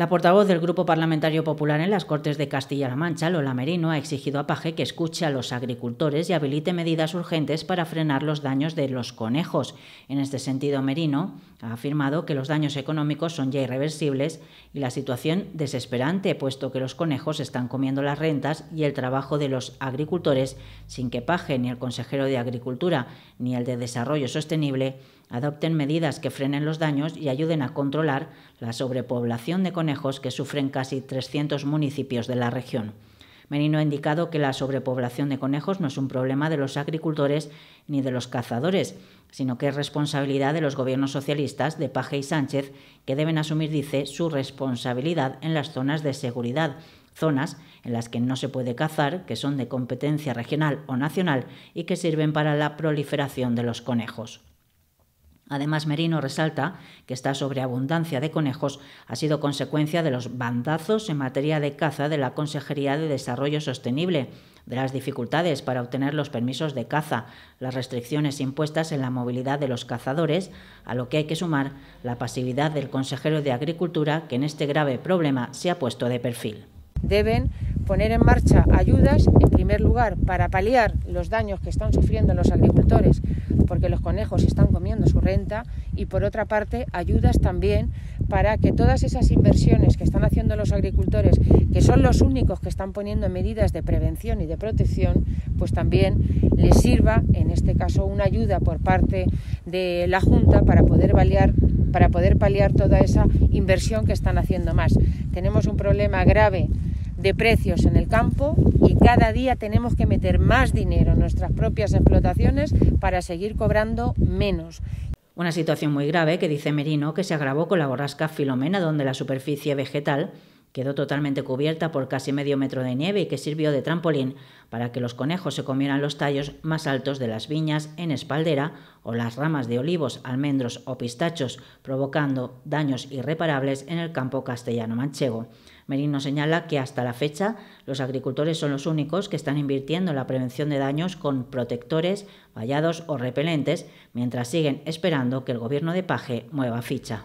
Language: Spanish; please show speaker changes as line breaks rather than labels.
La portavoz del Grupo Parlamentario Popular en las Cortes de Castilla-La Mancha, Lola Merino, ha exigido a Paje que escuche a los agricultores y habilite medidas urgentes para frenar los daños de los conejos. En este sentido, Merino ha afirmado que los daños económicos son ya irreversibles y la situación desesperante, puesto que los conejos están comiendo las rentas y el trabajo de los agricultores sin que Paje ni el consejero de Agricultura ni el de Desarrollo Sostenible adopten medidas que frenen los daños y ayuden a controlar la sobrepoblación de conejos que sufren casi 300 municipios de la región. Merino ha indicado que la sobrepoblación de conejos no es un problema de los agricultores ni de los cazadores, sino que es responsabilidad de los gobiernos socialistas de Paje y Sánchez, que deben asumir, dice, su responsabilidad en las zonas de seguridad, zonas en las que no se puede cazar, que son de competencia regional o nacional y que sirven para la proliferación de los conejos. Además, Merino resalta que esta sobreabundancia de conejos ha sido consecuencia de los bandazos en materia de caza de la Consejería de Desarrollo Sostenible, de las dificultades para obtener los permisos de caza, las restricciones impuestas en la movilidad de los cazadores, a lo que hay que sumar la pasividad del consejero de Agricultura, que en este grave problema se ha puesto de perfil.
Deben poner en marcha ayudas, en primer lugar, para paliar los daños que están sufriendo los agricultores porque los conejos están su renta y por otra parte ayudas también para que todas esas inversiones que están haciendo los agricultores, que son los únicos que están poniendo medidas de prevención y de protección, pues también les sirva, en este caso, una ayuda por parte de la Junta para poder paliar, para poder paliar toda esa inversión que están haciendo más. Tenemos un problema grave de precios en el campo y cada día tenemos que meter más dinero en nuestras propias explotaciones para seguir cobrando menos.
Una situación muy grave que dice Merino que se agravó con la borrasca Filomena, donde la superficie vegetal quedó totalmente cubierta por casi medio metro de nieve y que sirvió de trampolín para que los conejos se comieran los tallos más altos de las viñas en espaldera o las ramas de olivos, almendros o pistachos, provocando daños irreparables en el campo castellano manchego. Merino señala que hasta la fecha los agricultores son los únicos que están invirtiendo en la prevención de daños con protectores, vallados o repelentes, mientras siguen esperando que el gobierno de Paje mueva ficha.